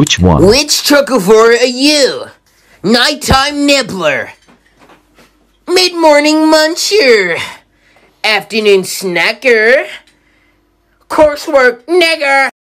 Which one? Which chocovore are you? Nighttime nibbler. Mid-morning muncher. Afternoon snacker. Coursework nigger.